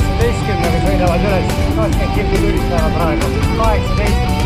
kaheksateistkümnega sõidavad üles, kakskümmend kilti tulistaja praegu, kaheksateistkümnega.